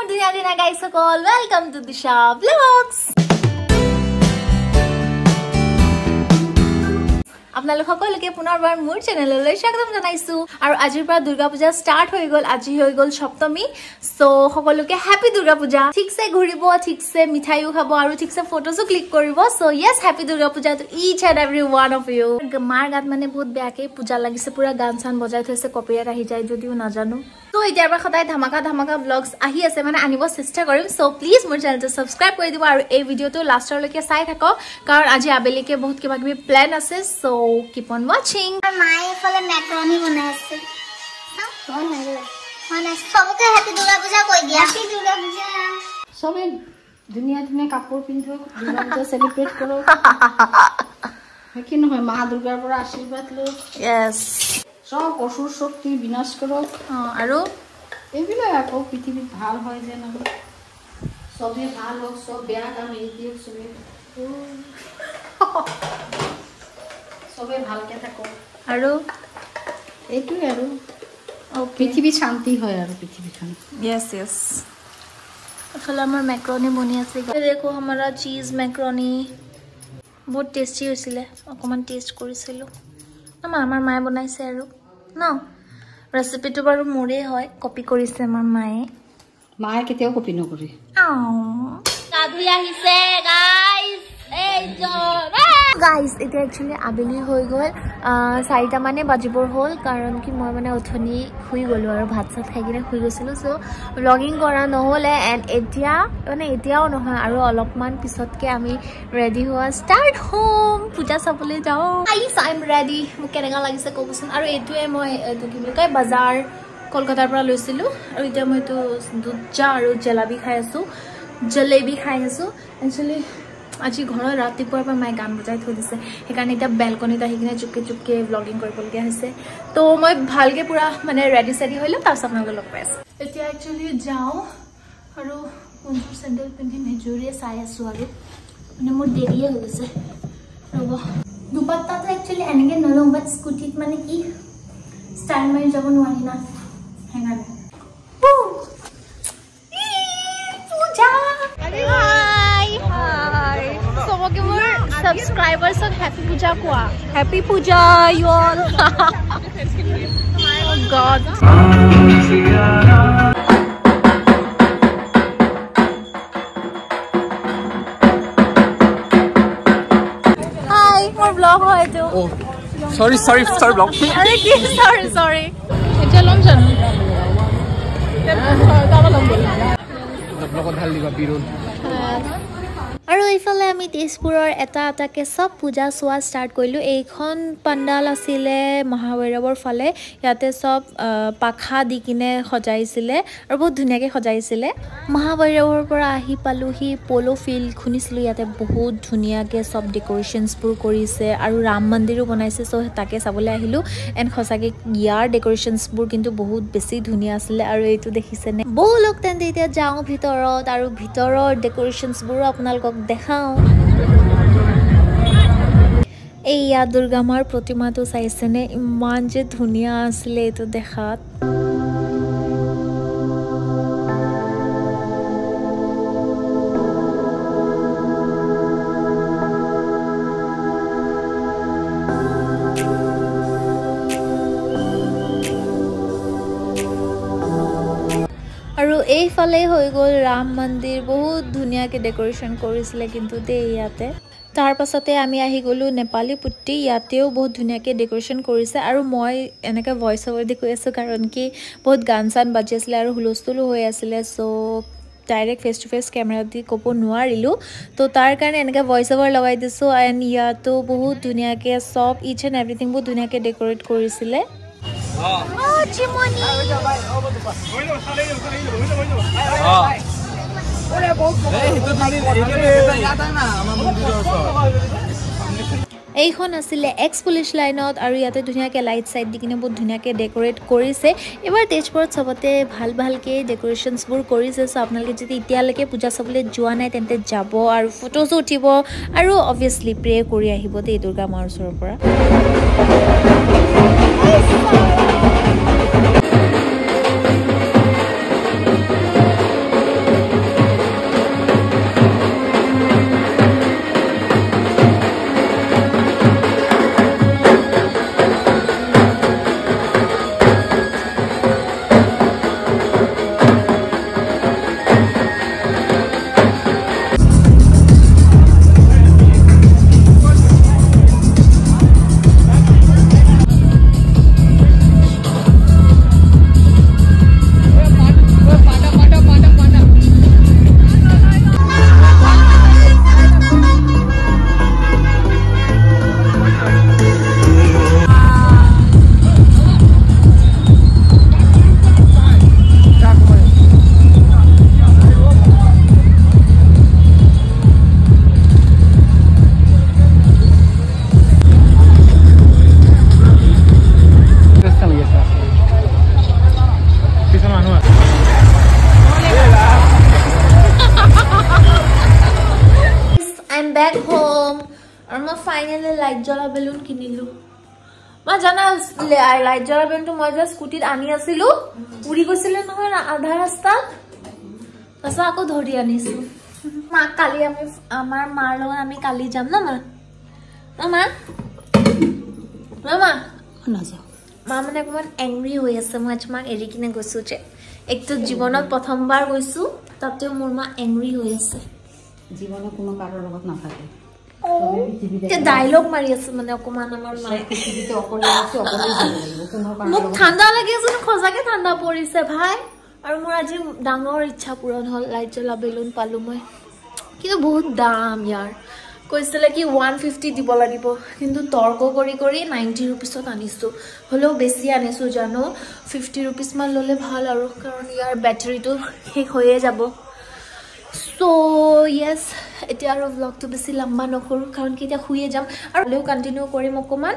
মোৰ ধুনীয়া ধুনীয়া গাইসকল ৱেলকাম টু দিশা ব্লগছ আপোনালোক সকলোকে পুনৰবাৰ মোৰ চেনেললৈ স্বাগতম জনাইছো। আৰু আজিৰ পৰা দুৰ্গা পূজা ষ্টাৰ্ট হৈ গ'ল আজি হৈ গ'ল সপ্তমী। চ' সকলোকে হেপী দুৰ্গা পূজা ঠিকছে ঘূৰিব ঠিকছে মিঠাইও খাব আৰু ঠিকছে ফটোজো ক্লিক কৰিব। চ' য়েছ happy Durga Puja to each and every one of you মাৰ গাত মানে বহুত বেয়াকে পূজা লাগিছে পুৰা গান চান বজাই থৈছে কপিৰাইট আহি যায় যদিও নাজানো। চ' এতিয়াৰ পৰা সদায় ধামাকা ধামাকা ব্লগছ আহি আছে মানে আনিব চেষ্টা কৰিম। চ' প্লিজ মোৰ চেনেলটো ছাবস্ক্ৰাইব কৰি দিব আৰু এই ভিডিঅ'টো লাষ্টৰলৈকে চাই থাকক। কাৰণ আজি আবেলিকে বহুত কিবা কিবি প্লেন আছে চ' কিপ অন ৱাচিং মায়ে এইফালে মেক্ৰণি বনাই আছে। চাওঁ, হয় নাই বোলে? হয় নাই? চবকে হেপী দুৰ্গা পূজা কৈ দিয়া। হেপী দুৰ্গা পূজা। চবে ধুনীয়া ধুনীয়া কাপোৰ পিন্ধক দুৰ্গা পূজা চেলিব্ৰেট কৰক। হয় কি নহয় মা দুৰ্গাৰ পৰা আশীৰ্বাদ য়েছ চব অসুৰ শক্তি বিনাশ কৰক। আৰু? এইবিলাক আকৌ পৃথিৱীত ভাল হয় যেন আৰু চবেই ভাল হওক চব বেয়া কাম এৰি দিয়ক চবেই চবে ভালকৈ থাকক। আৰু? এইটোৱে আৰু। পৃথিৱী শান্তি হয় আৰু পৃথিৱীখন। য়েছ য়েছ আচলতে আমাৰ মেক্ৰনি বনি আছে। দেখো আমাৰ চীজ মেক্ৰণি বহুত টেষ্টি হৈছিলে। অকণমান টেষ্ট কৰিছিলোঁ। আমাৰ আমাৰ মায়ে বনাইছে আৰু। ন? ৰেচিপিটো বাৰু মোৰেই হয় কপি কৰিছে আমাৰ মায়ে। মায়ে কেতিয়াও কপি নকৰে। গা ধুই আহিছে গাইজ গাইজ এতিয়া একচুৱেলি আবেলি হৈ গ'ল। চাৰিটামানে বাজিবৰ হ'ল কাৰণ কি মই মানে অথনি শুই গ'লোঁ আৰু ভাত চাত খাই কিনে শুই গৈছিলোঁ। চ' ব্লগিং কৰা নহ'লে এণ্ড এতিয়া মানে এতিয়াও নহয় আৰু অলপমান পিছতকৈ আমি ৰেডি হোৱা ষ্টাৰ্ট হ'ম। পূজা চাবলৈ যাওঁ। আইছ আই এম ৰেডি মোক কেনেকুৱা লাগিছে ক'বচোন। আৰু এইটোৱে মই এইটো কি বুলি কয় বাজাৰ কলকাতাৰ পৰা লৈছিলোঁ। আৰু এতিয়া মই এইটো দুজা আৰু জেলাবি খাই আছোঁ। জলেবি খাই আছোঁ। একচুৱেলি আজি ঘৰত ৰাতিপুৱাৰ পৰা মায়ে গান বজাই থৈ দিছে। সেইকাৰণে এতিয়া বেলকনিত আহি কিনে চুপকে চুপকে ব্লগিং কৰিবলগীয়া হৈছে। তো মই ভালকৈ পূৰা মানে ৰেডি চেডি হৈ ল'ম তাৰপিছত আপোনালোকে লগ পাই আছোঁ। এতিয়া একচুৱেলি যাওঁ আৰু কোনযোৰ চেণ্ডেল পিন্ধিম সেইযোৰে চাই আছোঁ আৰু। মানে মোৰ দেৰিয়ে হৈ গৈছে। ৰ'ব দুপাত্তাটো একচুৱেলি এনেকৈ নলওঁ বাট স্কুটিত মানে কি? ষ্টাইল মাৰি যাব নোৱাৰি না। সেইকাৰণে। ছাবস্ক্ৰাইবাৰ্ছক হেপী পূজা কোৱা হেপী পূজা ইউ অল গড হাই মোৰ ব্লগ হয় এইটো সৰি সৰি সৰি ব্লগ আৰে কি চৰি চৰি এতিয়া ল'ম জানো ব্লগত ঢাল দিবা বিৰোধ আৰু এইফালে আমি তেজপুৰৰ এটা এটাকৈ চব পূজা চোৱা ষ্টাৰ্ট কৰিলোঁ। এইখন পাণ্ডাল আছিলে মহাভৈৰৱৰ ফালে। ইয়াতে চব পাখা দি কিনে সজাইছিলে আৰু বহুত ধুনীয়াকৈ সজাইছিলে। মহাভৈৰৱৰ পৰা আহি পালোহি প'ল' ফিল্ড শুনিছিলোঁ ইয়াতে বহুত ধুনীয়াকৈ চব ডেক'ৰেশ্যনছবোৰ কৰিছে আৰু ৰাম মন্দিৰো বনাইছে চ' তাকে চাবলৈ আহিলোঁ। এণ্ড সঁচাকৈ ইয়াৰ ডেক'ৰেশ্যনছবোৰ কিন্তু বহুত বেছি ধুনীয়া আছিলে আৰু এইটো দেখিছেনে? ব'লক তেন্তে এতিয়া যাওঁ ভিতৰত আৰু ভিতৰৰ ডেক'ৰেশ্যনছবোৰো আপোনালোকক দেখাওঁ এইয়া দুৰ্গা মাৰ প্ৰতিমাটো চাইছেনে? ইমান যে ধুনীয়া আছিলে এইটো দেখাত। আৰু এইফালে হৈ গ'ল ৰাম মন্দিৰ। বহুত ধুনীয়াকৈ ডেক'ৰেশ্যন কৰিছিলে কিন্তু দেই ইয়াতে। তাৰ পাছতে আমি আহি গ'লোঁ নেপালী পুত্ৰী ইয়াতেও বহুত ধুনীয়াকৈ ডেক'ৰেশ্যন কৰিছে আৰু মই এনেকৈ ভইচ অভাৰ দি কৈ আছোঁ কাৰণ কি বহুত গান চান বাজি আছিলে আৰু হুলস্থুলো হৈ আছিলে। So' direct face to face camera দি ক'ব নোৱাৰিলোঁ। তো তাৰ কাৰণে এনেকৈ ভইচ অভাৰ লগাই দিছোঁ। এণ্ড ইয়াতো বহুত ধুনীয়াকৈ চব ইচ এণ্ড এভৰিথিং বহুত ধুনীয়াকৈ ডেক'ৰেট কৰিছিলে। এইখন আছিলে এক্স পুলিচ লাইনত আৰু ইয়াতে ধুনীয়াকৈ লাইট চাইট দি কিনে বহুত ধুনীয়াকৈ ডেক'ৰেট কৰিছে। এইবাৰ তেজপুৰত চবতে ভাল ভালকৈ ডেক'ৰেশ্যনছবোৰ কৰিছে। চ' আপোনালোকে যদি এতিয়ালৈকে পূজা চাবলৈ যোৱা নাই তেন্তে যাব আৰু ফটোজো উঠিব আৰু অভিয়াছলি প্ৰে কৰি আহিব দেই দুৰ্গা মাৰ ওচৰৰ পৰা। বেক হোম আৰু মই ফাইনেলি লাইট জ্বলা বেলুন কিনিলো মই জানা লাইট জ্বলা বেলুনটো মই যে স্কুটিত আনি আছিলো উৰি গৈছিলে নহয় আধা ৰাস্তাত তাৰপিছত আকৌ ধৰি আনিছো মাক কালি আমি আমাৰ মাৰ লগত আমি কালি যাম ন মা মা মা নাযাওঁ মা মানে অকণমান এংৰি হৈ আছে মই আজি মাক এৰি কিনে গৈছো যে একটো জীৱনত প্ৰথমবাৰ গৈছো তাতেও মোৰ মা এংৰি হৈ আছে জীৱনত কোনো কাৰোৰ লগত নাথাকে। ডাইলগ মাৰি আছে মানে আমাৰ মোক। ঠাণ্ডা লাগি আছে সঁচাকে ঠাণ্ডা পৰিছে ভাই। আৰু মোৰ আজি ডাঙৰ ইচ্ছা পূৰণ হ'ল লাইট জ্বলা বেলুন পালো মই। কিন্তু বহুত দাম ইয়াৰ। কৈছিলে কি ওৱান ফিফটি দিব লাগিব। কিন্তু তৰ্ক কৰি কৰি নাইণ্টি ৰুপিছত আনিছোঁ। হ'লেও বেছি আনিছোঁ জানো? ফিফটি ৰুপিজমান ল'লে ভাল আৰু কাৰণ ইয়াৰ বেটেৰীটো শেষ হৈয়ে যাব। চ' য়েছ এতিয়া আৰু ব্লগটো বেছি লম্বা নকৰোঁ কাৰণ কি এতিয়া শুয়ে যাম। আৰু হ'লেও কণ্টিনিউ কৰিম অকণমান।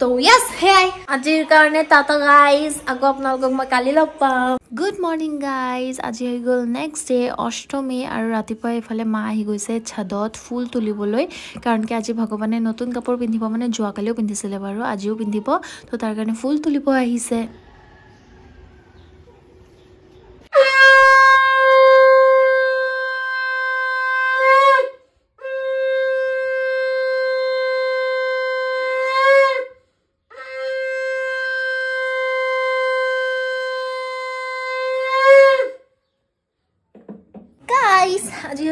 ত' য়েছ সেয়াই আজিৰ কাৰণে টাটা গাইজ আকৌ আপোনালোকক মই কালি লগ পাম। গুড মৰ্ণিং গাইজ আজি হৈ গ'ল নেক্সট ডে অষ্টমী। আৰু ৰাতিপুৱা এইফালে মা আহি গৈছে ছাদত ফুল তুলিবলৈ। কাৰণ কি আজি ভগৱানে নতুন কাপোৰ পিন্ধিব মানে যোৱাকালিও পিন্ধিছিলে বাৰু আজিও পিন্ধিব। ত' তাৰ কাৰণে ফুল তুলিব আহিছে।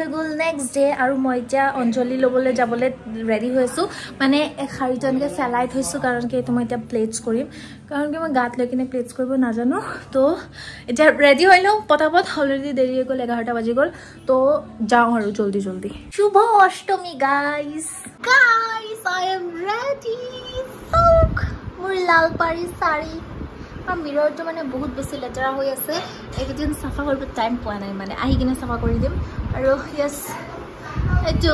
হৈ গ'ল নেক্সট ডে আৰু মই এতিয়া অঞ্জলি ল'বলৈ যাবলৈ ৰেডি হৈ আছোঁ। মানে শাৰীটো ফেলাই থৈছোঁ কাৰণ কি এইটো মই এতিয়া প্লেটছ কৰিম। কাৰণ কি মই গাত লৈ কিনে প্লেটছ কৰিব নাজানো। তো এতিয়া ৰেডি হৈ লওঁ পটাপট অলৰেডি দেৰি হৈ গ'ল, এঘাৰটা বাজি গ'ল। তো যাওঁ আৰু জল্দি জল্দি। শুভ Ashtami guys guys I am ready মোৰ লাল পাৰী চাৰি আৰু মিৰৰটো মানে বহুত বেছি লেতেৰা হৈ আছে। এইকেইদিন চাফা কৰিব টাইম পোৱা নাই মানে। আহি কিনে চাফা কৰি দিম। আৰু য়েছ এইটো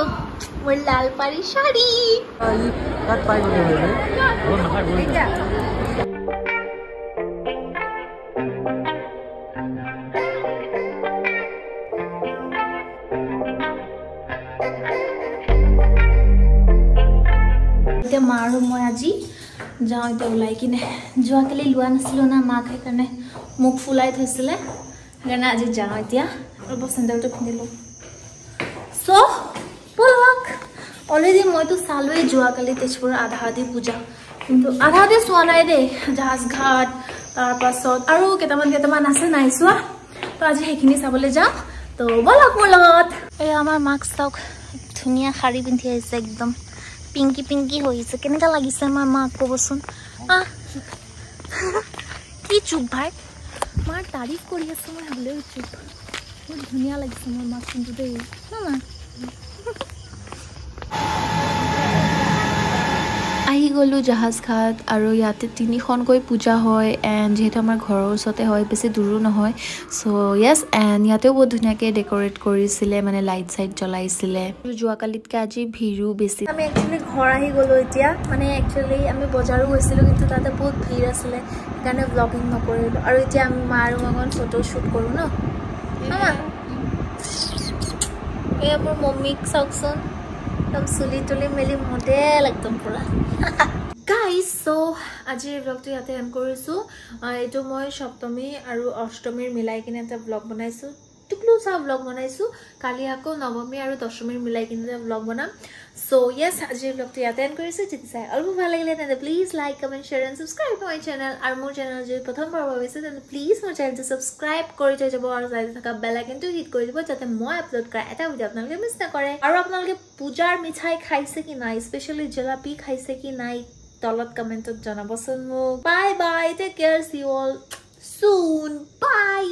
মোৰ লাল পাৰী শাৰী তাত পাই গ'লো মই নাখায় এতিয়া মা আৰু মই আজি। যাওঁ এতিয়া ওলাই কিনে। যোৱাকালি লোৱা নাছিলোঁ না মাক সেইকাৰণে মোক ফুলাই থৈছিলে। সেইকাৰণে আজি যাওঁ এতিয়া। ৰ'ব চেণ্ডেলটো পিন্ধিলোঁ। চ' ব'লক অলৰেডি মইতো চালোৱেই যোৱাকালি তেজপুৰৰ আধা আধি পূজা। কিন্তু আধা আধি চোৱা নাই দেই জাহাজ ঘাট তাৰপাছত আৰু কেইটামান কেইটামান আছে নাই চোৱা। তো আজি সেইখিনি চাবলৈ যাওঁ। তো ব'লক মোৰ লগত। এই আমাৰ মাক চাওক ধুনীয়া শাৰী পিন্ধি আহিছে একদম। পিংকি পিংকি হৈ আহিছে কেনেকুৱা লাগিছে আমাৰ মাক ক'বচোন কি চুপ ভাই মাৰ তাৰিফ কৰি আছো মই হ'লেও চুপ বহুত ধুনীয়া লাগিছে মোৰ মাক কিন্তু দেই ন গ'লোঁ জাহাজ ঘাট আৰু ইয়াতে তিনিখনকৈ পূজা হয় এণ্ড যিহেতু আমাৰ ঘৰৰ ওচৰতে হয় বেছি দূৰো নহয়। চ' য়েছ এণ্ড ইয়াতেও বহুত ধুনীয়াকৈ ডেক'ৰেট কৰিছিলে মানে লাইট চাইট জ্বলাইছিলে। যোৱাকালিতকৈ আজি ভিৰো বেছি। আমি একচুৱেলি ঘৰ আহি গ'লোঁ এতিয়া। মানে একচুৱেলি আমি বজাৰো গৈছিলোঁ কিন্তু তাতে বহুত ভিৰ আছিলে। সেইকাৰণে ব্লগিং নকৰিলোঁ। আৰু এতিয়া আমি মা আৰু অকণ ফটো শ্বুট কৰোঁ ন? এয়া মোৰ মম্মীক চাওকচোন। একদম চুলি তুলি মেলি মডেল একদম পূৰা। গাইজ আজিৰ ব্লগটো ইয়াতে এণ্ড কৰিছোঁ। এইটো মই সপ্তমী আৰু অষ্টমীৰ মিলাই কিনে এটা ব্লগ বনাইছোঁ। টুকলো চাহ ব্লগ বনাইছোঁ। কালি আকৌ নৱমী আৰু দশমীৰ মিলাই কিনে ব্লগ বনাম। চ' য়েছ আজিৰ ব্লগটো ইয়াতে এণ্ড কৰিছোঁ। যদি চাই অলপ ভাল লাগিলে তেন্তে please like comment share and subscribe my channel আৰু মোৰ চেনেল যদি প্ৰথমবাৰ ভাবিছে তেন্তে প্লিজ মোৰ চেনেলটো ছাবস্ক্ৰাইব কৰি থৈ যাব আৰু চাই থকা বেল আইকনটো হিট কৰি দিব যাতে মই আপলোড কৰা এটা ভিডিঅ' আপোনালোকে মিছ নকৰে। আৰু আপোনালোকে পূজাৰ মিঠাই খাইছে কি নাই স্পেচিয়েলি জেলাপি খাইছে কি নাই তলত কমেণ্টত জনাবচোন মোক। Bye bye take care see all soon bye